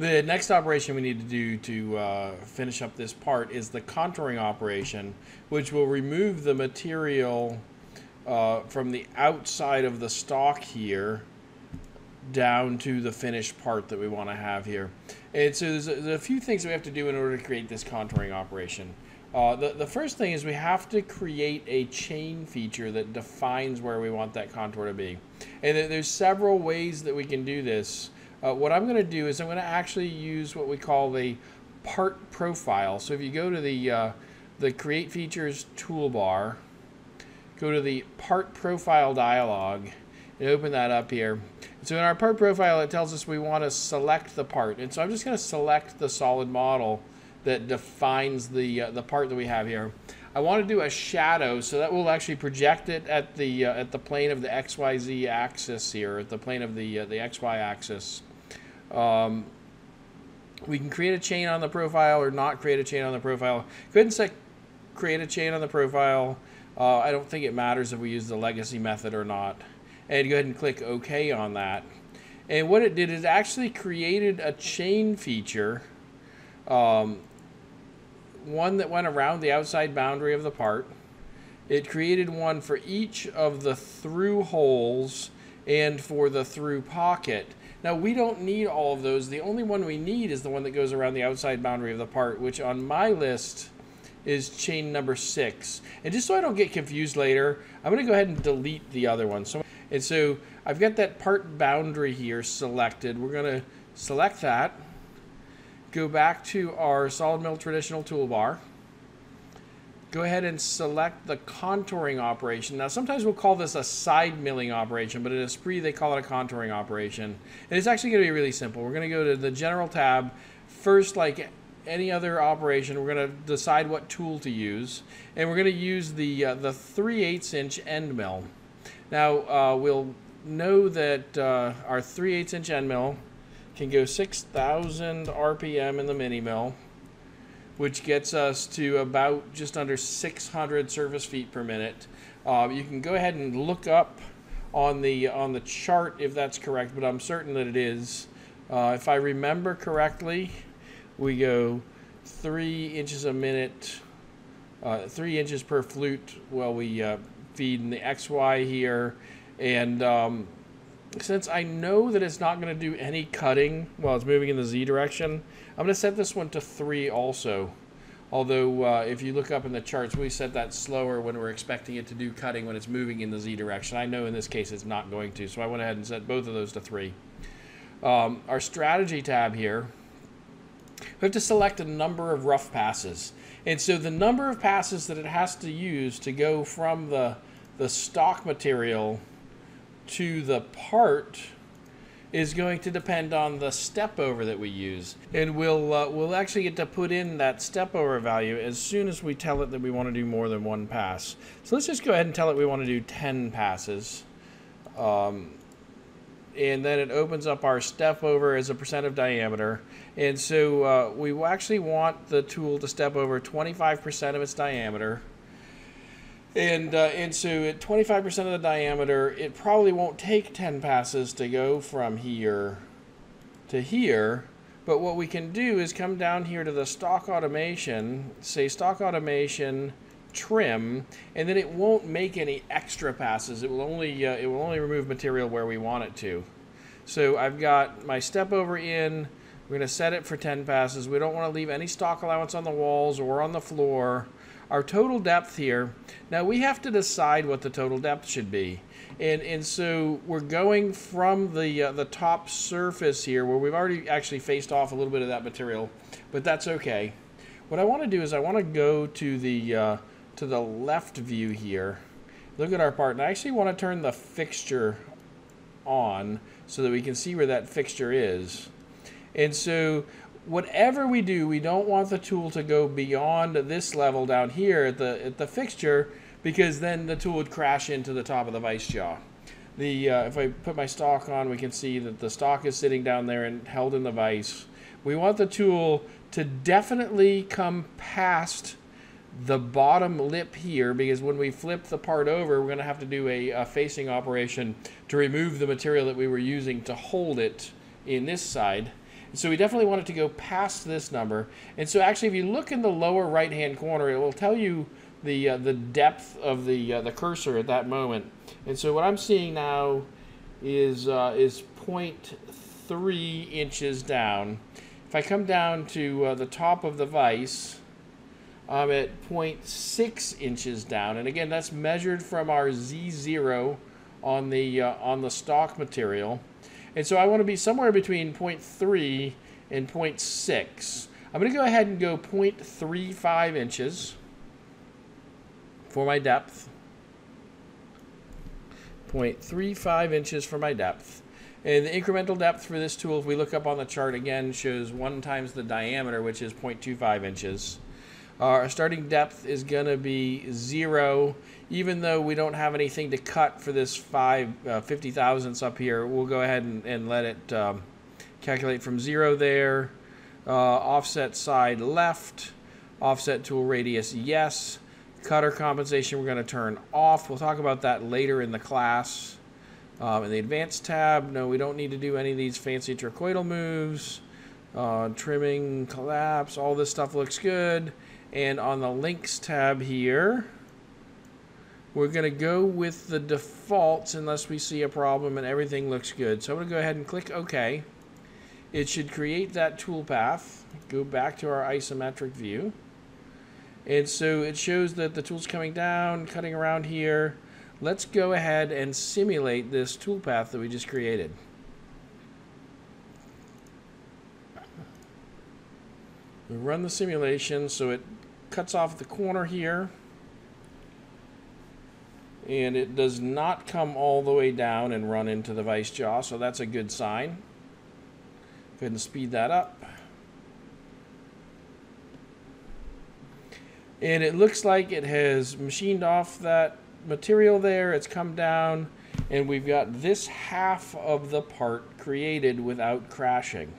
The next operation we need to do to uh, finish up this part is the contouring operation, which will remove the material uh, from the outside of the stock here down to the finished part that we want to have here. And so there's a, there's a, few things we have to do in order to create this contouring operation. Uh, the, the first thing is we have to create a chain feature that defines where we want that contour to be. And there's several ways that we can do this. Uh, what I'm going to do is I'm going to actually use what we call the part profile. So if you go to the, uh, the create features toolbar, go to the part profile dialog, and open that up here. So in our part profile, it tells us we want to select the part. And so I'm just going to select the solid model that defines the, uh, the part that we have here. I want to do a shadow, so that will actually project it at the, uh, at the plane of the XYZ axis here, at the plane of the, uh, the XY axis. Um, we can create a chain on the profile or not create a chain on the profile. Go ahead and say create a chain on the profile. Uh, I don't think it matters if we use the legacy method or not and go ahead and click OK on that. And what it did is actually created a chain feature, um, one that went around the outside boundary of the part. It created one for each of the through holes and for the through pocket. Now we don't need all of those. The only one we need is the one that goes around the outside boundary of the part, which on my list is chain number six. And just so I don't get confused later, I'm gonna go ahead and delete the other one. So and so I've got that part boundary here selected. We're going to select that, go back to our solid mill traditional toolbar, go ahead and select the contouring operation. Now sometimes we'll call this a side milling operation, but in Esprit they call it a contouring operation. And it's actually going to be really simple. We're going to go to the general tab. First, like any other operation, we're going to decide what tool to use. And we're going to use the, uh, the 3 8 inch end mill. Now, uh, we'll know that uh, our 3 8 inch end mill can go 6,000 RPM in the mini mill, which gets us to about just under 600 surface feet per minute. Uh, you can go ahead and look up on the on the chart if that's correct, but I'm certain that it is. Uh, if I remember correctly, we go three inches a minute, uh, three inches per flute while we uh, feeding the XY here. And um, since I know that it's not going to do any cutting while it's moving in the Z direction, I'm going to set this one to 3 also. Although uh, if you look up in the charts, we set that slower when we're expecting it to do cutting when it's moving in the Z direction. I know in this case it's not going to, so I went ahead and set both of those to 3. Um, our strategy tab here, we have to select a number of rough passes. And so the number of passes that it has to use to go from the the stock material to the part is going to depend on the step over that we use. And we'll, uh, we'll actually get to put in that step over value as soon as we tell it that we want to do more than one pass. So let's just go ahead and tell it we want to do 10 passes. Um, and then it opens up our step over as a percent of diameter. And so uh, we actually want the tool to step over 25% of its diameter. And, uh, and so at 25% of the diameter, it probably won't take 10 passes to go from here to here. But what we can do is come down here to the stock automation, say stock automation trim, and then it won't make any extra passes. It will only, uh, it will only remove material where we want it to. So I've got my step over in, we're going to set it for 10 passes. We don't want to leave any stock allowance on the walls or on the floor our total depth here, now we have to decide what the total depth should be. And, and so we're going from the, uh, the top surface here where we've already actually faced off a little bit of that material, but that's okay. What I want to do is I want to go to the, uh, to the left view here, look at our part, and I actually want to turn the fixture on so that we can see where that fixture is. And so whatever we do, we don't want the tool to go beyond this level down here at the, at the fixture because then the tool would crash into the top of the vice jaw. The, uh, if I put my stock on, we can see that the stock is sitting down there and held in the vise. We want the tool to definitely come past the bottom lip here because when we flip the part over, we're going to have to do a, a facing operation to remove the material that we were using to hold it in this side. So we definitely want it to go past this number. And so actually, if you look in the lower right-hand corner, it will tell you the uh, the depth of the uh, the cursor at that moment. And so what I'm seeing now is uh, is 0.3 inches down. If I come down to uh, the top of the vise, I'm at 0.6 inches down. And again, that's measured from our Z0 on the uh, on the stock material. And so I want to be somewhere between 0.3 and 0.6. I'm going to go ahead and go 0.35 inches for my depth. 0.35 inches for my depth. And the incremental depth for this tool, if we look up on the chart again, shows 1 times the diameter, which is 0.25 inches. Our starting depth is going to be 0. Even though we don't have anything to cut for this 5 uh, 50 thousandths up here, we'll go ahead and, and let it um, calculate from 0 there. Uh, offset side left. Offset tool radius yes. Cutter compensation we're going to turn off. We'll talk about that later in the class. Um, in the advanced tab, no, we don't need to do any of these fancy trochoidal moves. Uh, trimming, collapse, all this stuff looks good. And on the links tab here, we're going to go with the defaults unless we see a problem and everything looks good. So I'm going to go ahead and click OK. It should create that toolpath. Go back to our isometric view. And so it shows that the tool's coming down, cutting around here. Let's go ahead and simulate this toolpath that we just created. We run the simulation so it cuts off the corner here. And it does not come all the way down and run into the vice jaw, so that's a good sign. Go ahead and speed that up. and it looks like it has machined off that material there it's come down and we've got this half of the part created without crashing